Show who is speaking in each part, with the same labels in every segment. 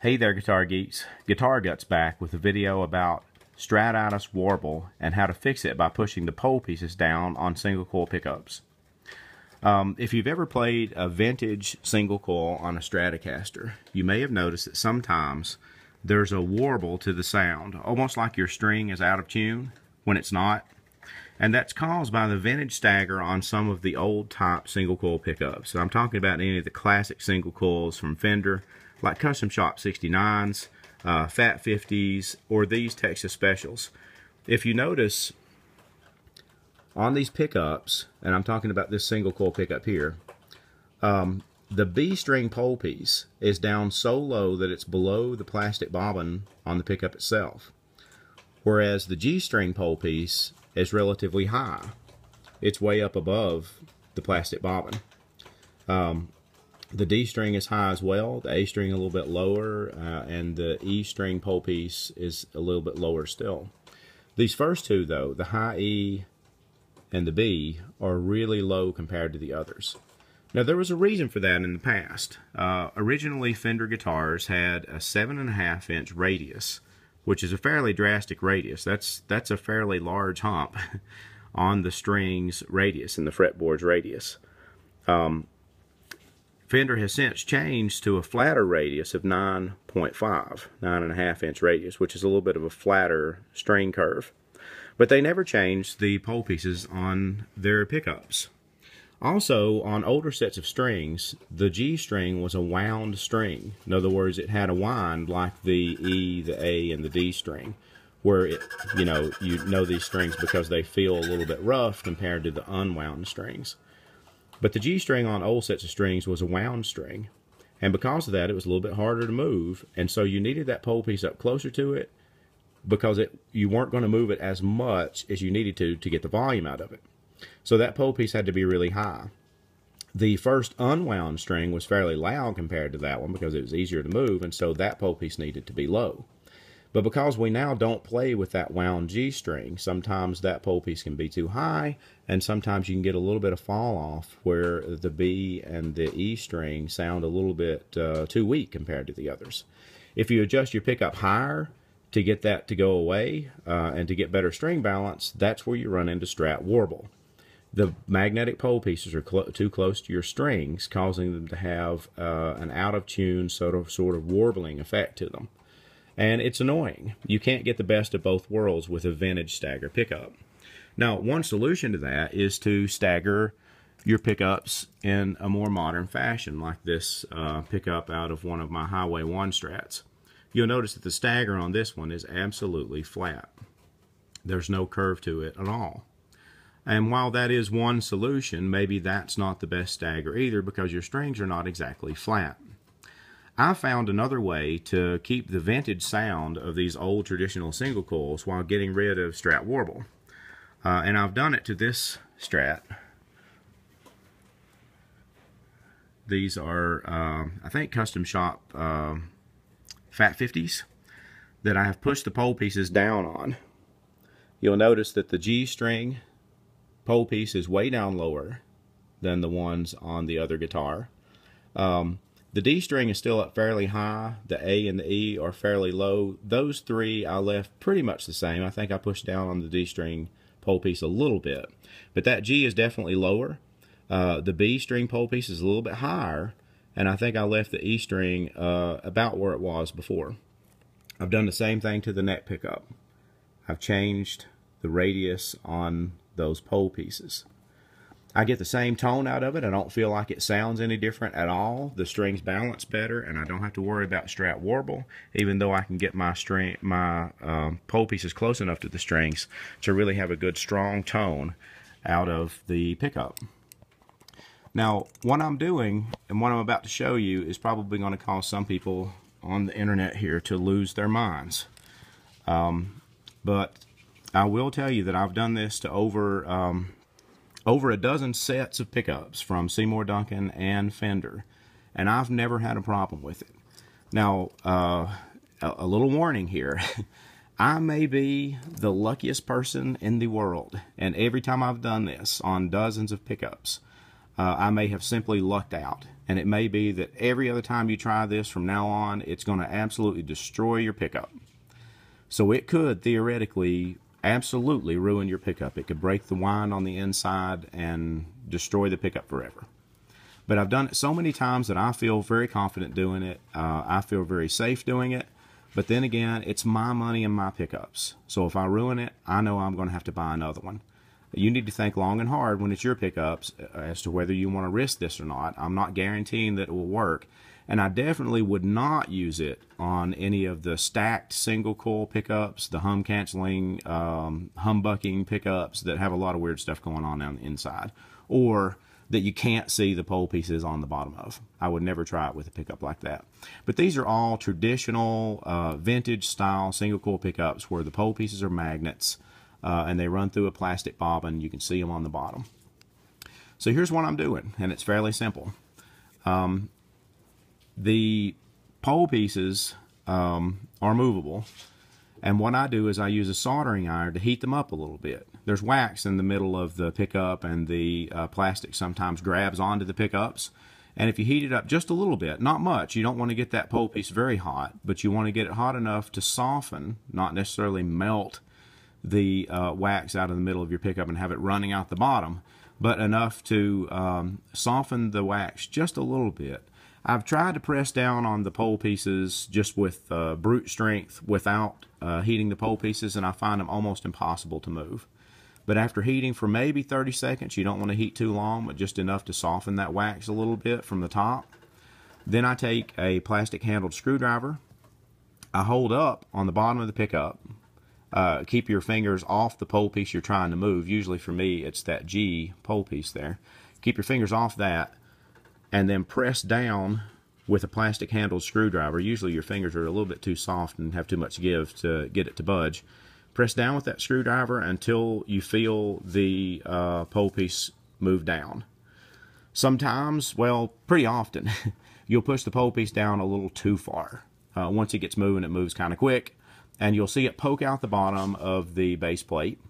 Speaker 1: Hey there Guitar Geeks, Guitar Guts back with a video about Stratitis Warble and how to fix it by pushing the pole pieces down on single coil pickups. Um, if you've ever played a vintage single coil on a Stratocaster, you may have noticed that sometimes there's a warble to the sound, almost like your string is out of tune when it's not. And that's caused by the vintage stagger on some of the old type single coil pickups. So I'm talking about any of the classic single coils from Fender, like Custom Shop 69s, uh, Fat 50s, or these Texas Specials. If you notice, on these pickups, and I'm talking about this single coil pickup here, um, the B string pole piece is down so low that it's below the plastic bobbin on the pickup itself. Whereas the G string pole piece is relatively high. It's way up above the plastic bobbin. Um, the D string is high as well, the A string a little bit lower, uh, and the E string pole piece is a little bit lower still. These first two, though, the high E and the B, are really low compared to the others. Now, there was a reason for that in the past. Uh, originally, Fender guitars had a 7.5 inch radius, which is a fairly drastic radius. That's, that's a fairly large hump on the string's radius and the fretboard's radius. Um, Fender has since changed to a flatter radius of 9.5, 9.5 inch radius, which is a little bit of a flatter string curve. But they never changed the pole pieces on their pickups. Also, on older sets of strings, the G string was a wound string. In other words, it had a wind like the E, the A, and the D string, where it, you know, you know these strings because they feel a little bit rough compared to the unwound strings. But the G string on old sets of strings was a wound string. And because of that, it was a little bit harder to move. And so you needed that pole piece up closer to it because it you weren't going to move it as much as you needed to to get the volume out of it. So that pole piece had to be really high. The first unwound string was fairly loud compared to that one because it was easier to move, and so that pole piece needed to be low. But because we now don't play with that wound G string, sometimes that pole piece can be too high, and sometimes you can get a little bit of fall off where the B and the E string sound a little bit uh, too weak compared to the others. If you adjust your pickup higher to get that to go away uh, and to get better string balance, that's where you run into strat warble. The magnetic pole pieces are cl too close to your strings, causing them to have uh, an out of tune sort of sort of warbling effect to them and it's annoying. You can't get the best of both worlds with a vintage stagger pickup. Now, one solution to that is to stagger your pickups in a more modern fashion, like this uh, pickup out of one of my Highway 1 strats. You'll notice that the stagger on this one is absolutely flat. There's no curve to it at all. And while that is one solution, maybe that's not the best stagger either because your strings are not exactly flat. I found another way to keep the vintage sound of these old traditional single coils while getting rid of Strat Warble. Uh, and I've done it to this Strat. These are, uh, I think, custom shop uh, Fat 50s that I have pushed the pole pieces down on. You'll notice that the G string pole piece is way down lower than the ones on the other guitar. Um, the D string is still up fairly high. The A and the E are fairly low. Those three I left pretty much the same. I think I pushed down on the D string pole piece a little bit. But that G is definitely lower. Uh, the B string pole piece is a little bit higher. And I think I left the E string uh, about where it was before. I've done the same thing to the neck pickup. I've changed the radius on those pole pieces. I get the same tone out of it. I don't feel like it sounds any different at all. The strings balance better, and I don't have to worry about strat warble, even though I can get my string, my um, pole pieces close enough to the strings to really have a good strong tone out of the pickup. Now, what I'm doing and what I'm about to show you is probably going to cause some people on the internet here to lose their minds. Um, but I will tell you that I've done this to over um, over a dozen sets of pickups from Seymour Duncan and Fender, and I've never had a problem with it. Now, uh, a, a little warning here. I may be the luckiest person in the world, and every time I've done this on dozens of pickups, uh, I may have simply lucked out and it may be that every other time you try this from now on, it's going to absolutely destroy your pickup. So it could theoretically absolutely ruin your pickup. It could break the wine on the inside and destroy the pickup forever. But I've done it so many times that I feel very confident doing it. Uh, I feel very safe doing it. But then again, it's my money and my pickups. So if I ruin it, I know I'm going to have to buy another one. You need to think long and hard when it's your pickups uh, as to whether you want to risk this or not. I'm not guaranteeing that it will work. And I definitely would not use it on any of the stacked single coil pickups, the hum canceling, um, humbucking pickups that have a lot of weird stuff going on on the inside, or that you can't see the pole pieces on the bottom of. I would never try it with a pickup like that. But these are all traditional uh, vintage style single coil pickups where the pole pieces are magnets uh, and they run through a plastic bobbin. You can see them on the bottom. So here's what I'm doing, and it's fairly simple. Um, the pole pieces um, are movable. And what I do is I use a soldering iron to heat them up a little bit. There's wax in the middle of the pickup and the uh, plastic sometimes grabs onto the pickups. And if you heat it up just a little bit, not much, you don't want to get that pole piece very hot, but you want to get it hot enough to soften, not necessarily melt the uh, wax out of the middle of your pickup and have it running out the bottom, but enough to um, soften the wax just a little bit I've tried to press down on the pole pieces just with uh, brute strength without uh, heating the pole pieces, and I find them almost impossible to move. But after heating for maybe 30 seconds, you don't want to heat too long, but just enough to soften that wax a little bit from the top. Then I take a plastic handled screwdriver. I hold up on the bottom of the pickup. Uh, keep your fingers off the pole piece you're trying to move. Usually for me, it's that G pole piece there. Keep your fingers off that and then press down with a plastic handled screwdriver. Usually your fingers are a little bit too soft and have too much give to get it to budge. Press down with that screwdriver until you feel the uh, pole piece move down. Sometimes, well, pretty often, you'll push the pole piece down a little too far. Uh, once it gets moving, it moves kind of quick, and you'll see it poke out the bottom of the base plate.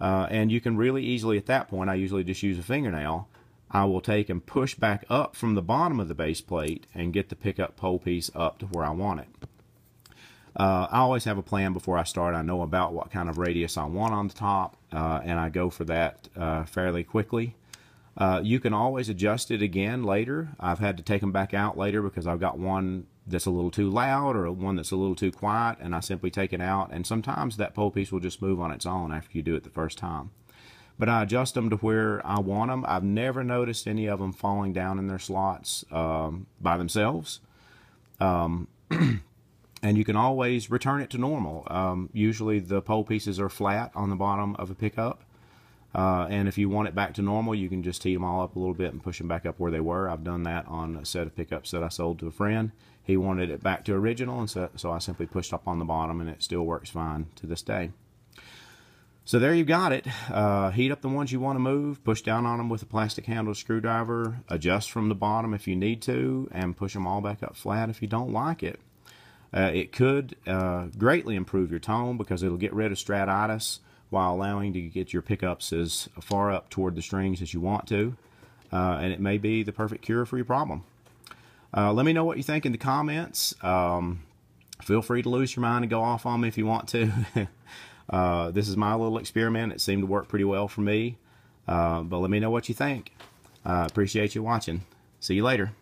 Speaker 1: Uh, and you can really easily, at that point, I usually just use a fingernail, I will take and push back up from the bottom of the base plate and get the pickup pole piece up to where I want it. Uh, I always have a plan before I start. I know about what kind of radius I want on the top, uh, and I go for that uh, fairly quickly. Uh, you can always adjust it again later. I've had to take them back out later because I've got one that's a little too loud or one that's a little too quiet, and I simply take it out. And sometimes that pole piece will just move on its own after you do it the first time but I adjust them to where I want them. I've never noticed any of them falling down in their slots um, by themselves. Um, and you can always return it to normal. Um, usually the pole pieces are flat on the bottom of a pickup. Uh, and if you want it back to normal, you can just tee them all up a little bit and push them back up where they were. I've done that on a set of pickups that I sold to a friend. He wanted it back to original, and so, so I simply pushed up on the bottom, and it still works fine to this day. So there you've got it. Uh, heat up the ones you want to move, push down on them with a plastic handled screwdriver, adjust from the bottom if you need to, and push them all back up flat if you don't like it. Uh, it could uh, greatly improve your tone because it'll get rid of stratitis while allowing to get your pickups as far up toward the strings as you want to. Uh, and it may be the perfect cure for your problem. Uh, let me know what you think in the comments. Um, feel free to lose your mind and go off on me if you want to. Uh, this is my little experiment. It seemed to work pretty well for me. Uh, but let me know what you think. Uh, appreciate you watching. See you later.